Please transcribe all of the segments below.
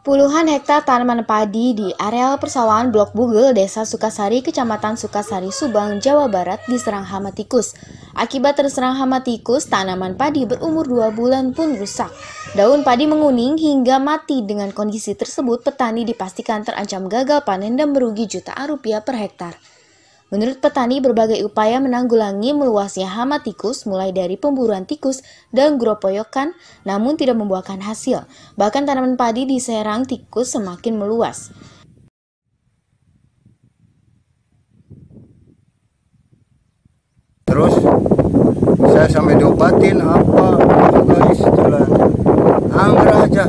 Puluhan hektar tanaman padi di areal persawahan Blok Bugel, Desa Sukasari, Kecamatan Sukasari, Subang, Jawa Barat diserang hama tikus. Akibat terserang hama tikus, tanaman padi berumur dua bulan pun rusak. Daun padi menguning hingga mati. Dengan kondisi tersebut, petani dipastikan terancam gagal panen dan merugi jutaan rupiah per hektar. Menurut petani, berbagai upaya menanggulangi meluasnya hama tikus mulai dari pemburuan tikus dan gropoyokan namun tidak membuahkan hasil. Bahkan tanaman padi di Serang tikus semakin meluas. Terus saya sampai diobatin apa juga istilah anggur aja.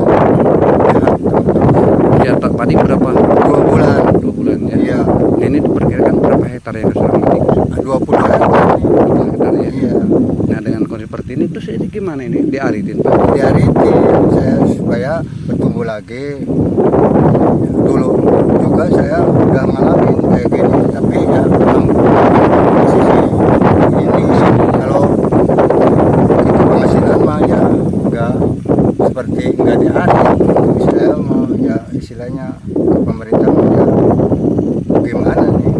Ya, tak padi berapa? Dua bulan. Dua bulan ya. Iya. Nah, ini diperkirakan berapa hektar yang tikus? Dua puluh hektar. Berapa hektar ya? Iya. Nah, dengan kondisi seperti ini terus ini gimana ini? Diaritin Pak? Diaritin saya supaya bertumbuh lagi. Dulu juga saya udah ngalamin kayak gini, tapi ya memang sisi ini sih kalau kita penghasilan mah ya enggak seperti enggak diarit. Saya mau ya istilahnya pemerintah ya gimana nih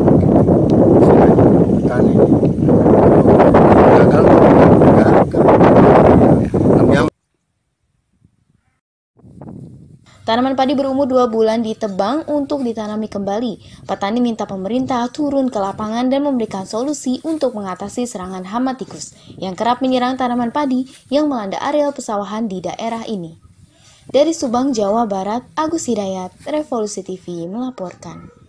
istilahnya petani Gagal? gagal. Yang Tanaman padi berumur dua bulan ditebang untuk ditanami kembali. Petani minta pemerintah turun ke lapangan dan memberikan solusi untuk mengatasi serangan hama tikus yang kerap menyerang tanaman padi yang melanda areal pesawahan di daerah ini. Dari Subang, Jawa Barat, Agus Hidayat, Revolusi TV melaporkan.